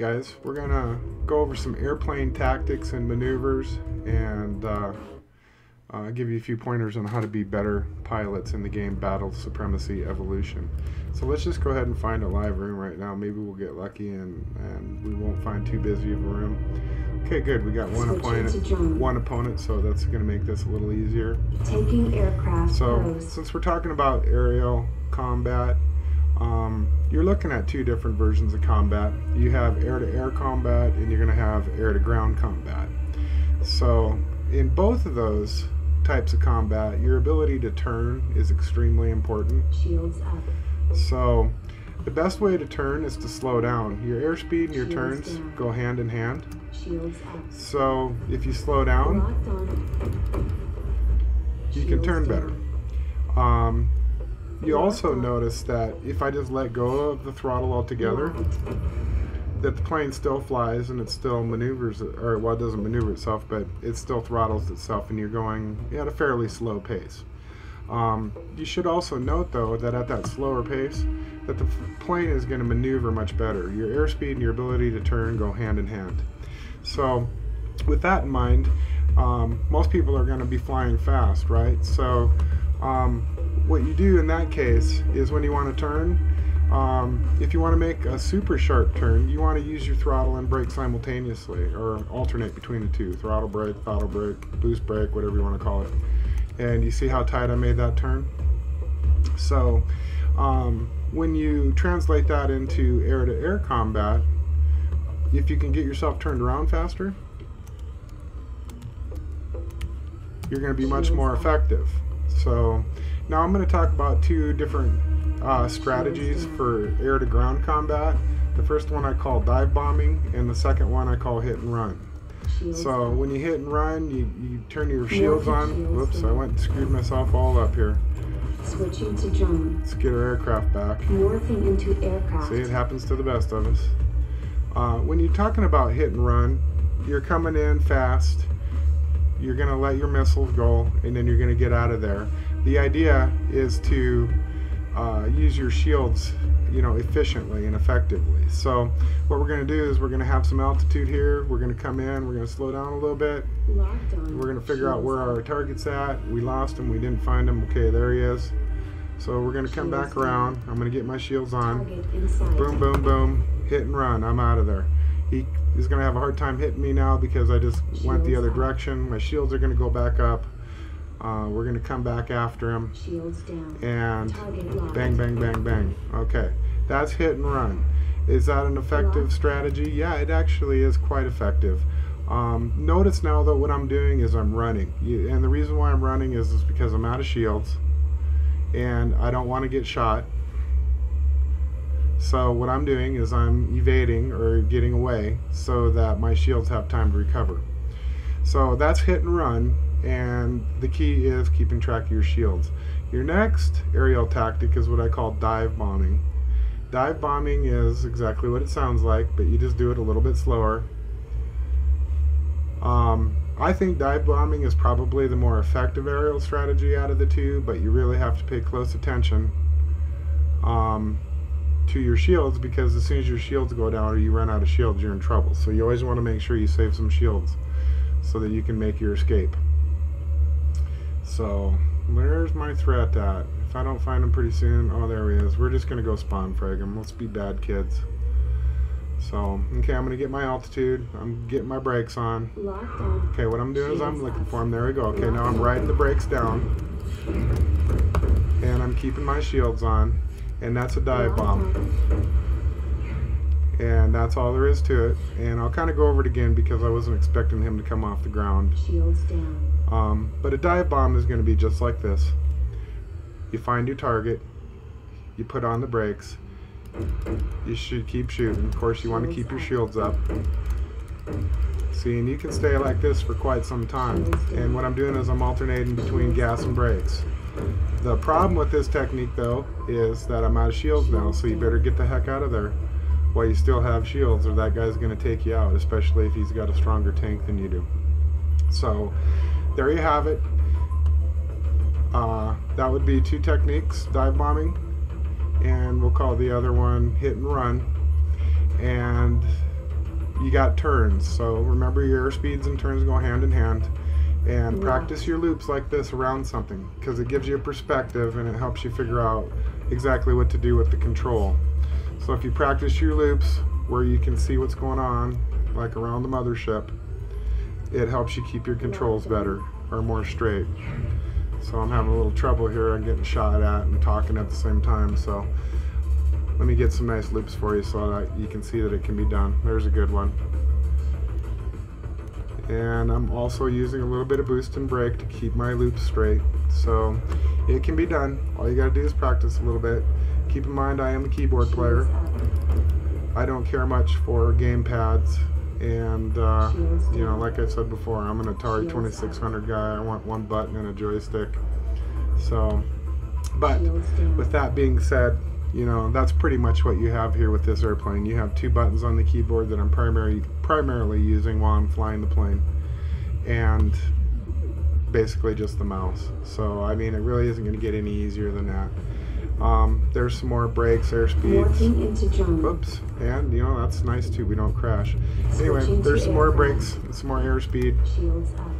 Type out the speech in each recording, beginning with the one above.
guys, we're gonna go over some airplane tactics and maneuvers and uh, uh, give you a few pointers on how to be better pilots in the game Battle Supremacy Evolution. So let's just go ahead and find a live room right now. Maybe we'll get lucky and, and we won't find too busy of a room. Okay, good. We got one opponent, one opponent, so that's gonna make this a little easier. Taking aircraft So, since we're talking about aerial combat, um, you're looking at two different versions of combat. You have air to air combat, and you're going to have air to ground combat. So, in both of those types of combat, your ability to turn is extremely important. Shields up. So, the best way to turn is to slow down. Your airspeed and your Shields turns down. go hand in hand. Shields up. So, if you slow down, you can turn down. better. Um, you also notice that if I just let go of the throttle altogether, that the plane still flies and it still maneuvers, or well, it doesn't maneuver itself, but it still throttles itself, and you're going at a fairly slow pace. Um, you should also note, though, that at that slower pace, that the plane is going to maneuver much better. Your airspeed and your ability to turn go hand in hand. So, with that in mind, um, most people are going to be flying fast, right? So, um, what you do in that case is when you want to turn, um, if you want to make a super sharp turn, you want to use your throttle and brake simultaneously, or alternate between the two throttle brake, throttle brake, boost brake, whatever you want to call it. And you see how tight I made that turn? So, um, when you translate that into air to air combat, if you can get yourself turned around faster, you're going to be much more effective. So, now I'm going to talk about two different uh, strategies for air to ground combat. The first one I call dive bombing, and the second one I call hit and run. So when you hit and run, you, you turn your shields on. Whoops, I went and screwed myself all up here. Switching to drone. Let's get our aircraft back. Morphing into aircraft. See, it happens to the best of us. Uh, when you're talking about hit and run, you're coming in fast. You're going to let your missiles go, and then you're going to get out of there. The idea is to uh, use your shields, you know, efficiently and effectively. So what we're going to do is we're going to have some altitude here. We're going to come in. We're going to slow down a little bit. Locked on. We're gonna figure out where our target's at. We lost him. We didn't find him. Okay, there he is. So we're gonna come back Shields around. I'm gonna get my shields on. Boom, boom, boom. Hit and run. I'm out of there. He is gonna have a hard time hitting me now because I just went the other direction. My shields are gonna go back up. Uh, we're gonna come back after him Shields down. and bang, bang, bang, bang. Okay, that's hit and run. Is that an effective strategy? Yeah, it actually is quite effective. Um, notice now that what I'm doing is I'm running, and the reason why I'm running is, is because I'm out of shields, and I don't want to get shot. So what I'm doing is I'm evading or getting away so that my shields have time to recover. So that's hit and run, and the key is keeping track of your shields. Your next aerial tactic is what I call dive bombing. Dive bombing is exactly what it sounds like, but you just do it a little bit slower. Um, I think dive bombing is probably the more effective aerial strategy out of the two, but you really have to pay close attention um, to your shields because as soon as your shields go down or you run out of shields, you're in trouble. So you always want to make sure you save some shields so that you can make your escape. So, where's my threat at? If I don't find him pretty soon, oh, there he is. We're just going to go spawn frag him. Let's be bad kids. So, okay, I'm going to get my altitude. I'm getting my brakes on. Okay, what I'm doing is I'm looking for him. There we go. Okay, now I'm riding the brakes down. And I'm keeping my shields on. And that's a dive bomb. And that's all there is to it. And I'll kind of go over it again because I wasn't expecting him to come off the ground. Shields down. Um, but a dive bomb is going to be just like this. You find your target, you put on the brakes, you should keep shooting. Of course, you want to keep your shields up. See, and you can stay like this for quite some time. And what I'm doing is I'm alternating between gas and brakes. The problem with this technique, though, is that I'm out of shields now, so you better get the heck out of there while you still have shields, or that guy's going to take you out, especially if he's got a stronger tank than you do. So, there you have it. Uh, that would be two techniques dive bombing, and we'll call the other one hit and run. And you got turns. So remember your airspeeds and turns go hand in hand. And Yeah. practice your loops like this around something because it gives you a perspective and it helps you figure out exactly what to do with the control. So if you practice your loops where you can see what's going on, like around the mothership, it helps you keep your controls better or more straight. So I'm having a little trouble here. I'm getting shot at and talking at the same time. So let me get some nice loops for you so that you can see that it can be done. There's a good one. And I'm also using a little bit of boost and brake to keep my loops straight. So it can be done. All you gotta do is practice a little bit. Keep in mind I am a keyboard player. I don't care much for game pads. And, uh, you know, like I said before, I'm an Atari 2600 guy. I want one button and a joystick. So, but with that being said, you know, that's pretty much what you have here with this airplane. You have two buttons on the keyboard that I'm primary, primarily using while I'm flying the plane. And basically just the mouse. So, I mean, it really isn't going to get any easier than that. Um, there's some more brakes, into. Whoops, and you know that's nice too. We don't crash. Anyway, there's some more brakes, some more airspeed. Shields up.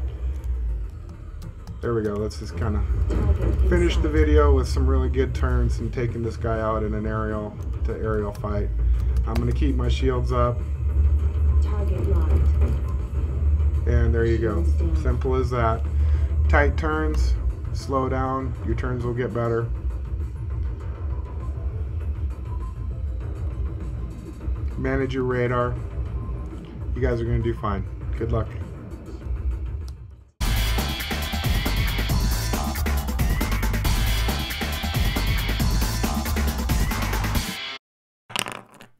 There we go. Let's just kind of finish the video with some really good turns and taking this guy out in an aerial to aerial fight. I'm gonna keep my shields up, and there you go. Simple as that. Tight turns, slow down. Your turns will get better. Manage your radar. You guys are gonna do fine. Good luck.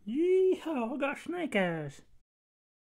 Yeehaw, I got snake eyes.